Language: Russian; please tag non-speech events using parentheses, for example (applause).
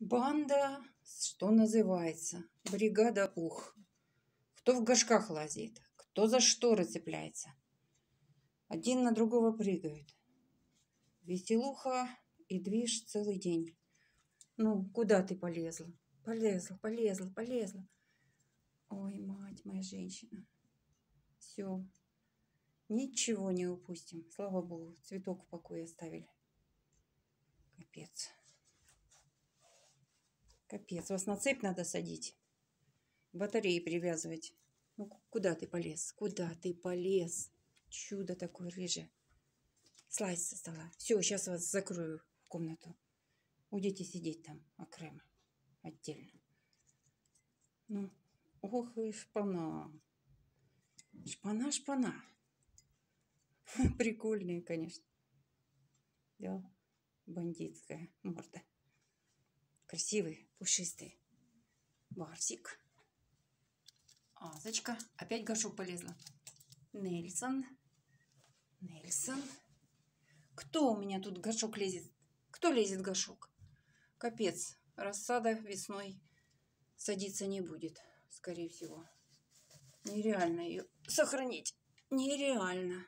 Банда, что называется, бригада ух. Кто в горшках лазит, кто за шторы цепляется. Один на другого прыгают. Веселуха и движ целый день. Ну, куда ты полезла? Полезла, полезла, полезла. Ой, мать моя женщина. Все. Ничего не упустим. Слава богу, цветок в покое оставили. Капец. Капец, вас на цепь надо садить. Батареи привязывать. Ну, куда ты полез? Куда ты полез? Чудо такое рыжее. Слазь со стола. Все, сейчас вас закрою в комнату. Уйдите сидеть там, окремо, отдельно. Ну, ох и шпана. Шпана, шпана. (laughs) Прикольные, конечно. Да, бандитская морда. Красивый, пушистый. Барсик. Азочка. Опять горшок полезла. Нельсон. Нельсон. Кто у меня тут горшок лезет? Кто лезет в горшок? Капец. Рассада весной садиться не будет, скорее всего. Нереально ее сохранить. Нереально.